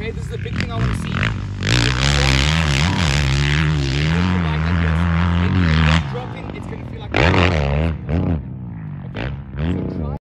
okay? This is the big thing I want to see.